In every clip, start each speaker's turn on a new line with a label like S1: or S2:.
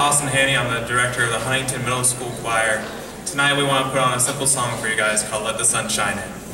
S1: Austin Hanni. I'm the director of the Huntington Middle School Choir. Tonight we want to put on a simple song for you guys called Let the Sun Shine In.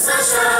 S1: Sasha.